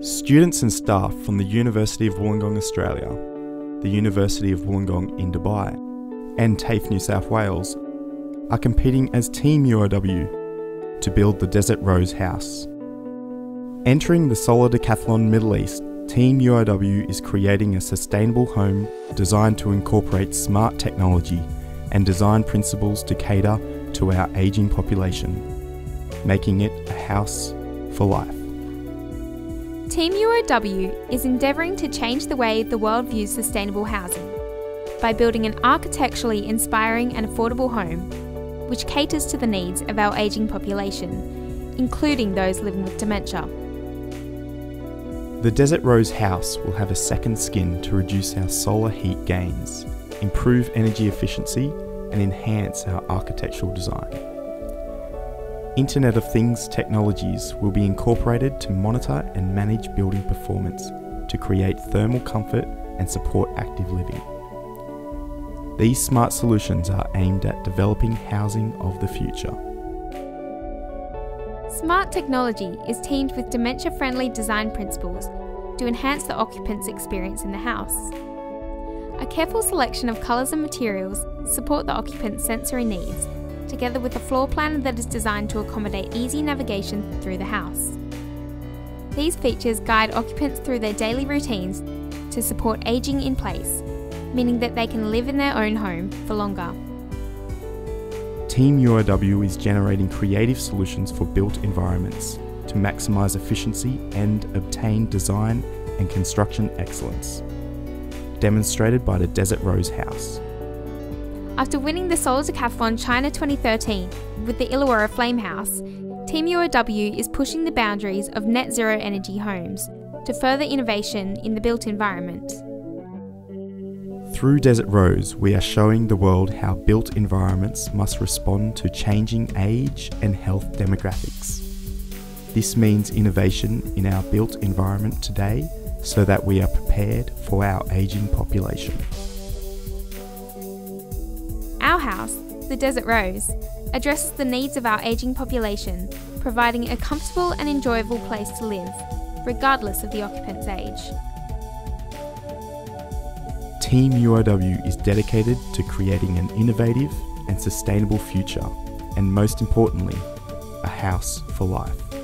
Students and staff from the University of Wollongong, Australia, the University of Wollongong in Dubai, and TAFE New South Wales are competing as Team UOW to build the Desert Rose House. Entering the Solar Decathlon Middle East, Team UOW is creating a sustainable home designed to incorporate smart technology and design principles to cater to our ageing population, making it a house for life. Team UOW is endeavouring to change the way the world views sustainable housing by building an architecturally inspiring and affordable home which caters to the needs of our ageing population, including those living with dementia. The Desert Rose house will have a second skin to reduce our solar heat gains, improve energy efficiency, and enhance our architectural design. Internet of Things technologies will be incorporated to monitor and manage building performance to create thermal comfort and support active living. These smart solutions are aimed at developing housing of the future. Smart technology is teamed with dementia friendly design principles to enhance the occupant's experience in the house. A careful selection of colours and materials support the occupant's sensory needs together with a floor plan that is designed to accommodate easy navigation through the house. These features guide occupants through their daily routines to support ageing in place, meaning that they can live in their own home for longer. Team UOW is generating creative solutions for built environments to maximise efficiency and obtain design and construction excellence, demonstrated by the Desert Rose House. After winning the Solar Decathlon China 2013 with the Illawarra Flame House, Team UOW is pushing the boundaries of net zero energy homes to further innovation in the built environment. Through Desert Rose, we are showing the world how built environments must respond to changing age and health demographics. This means innovation in our built environment today so that we are prepared for our ageing population. Our house, the Desert Rose, addresses the needs of our ageing population, providing a comfortable and enjoyable place to live, regardless of the occupant's age. Team UOW is dedicated to creating an innovative and sustainable future, and most importantly, a house for life.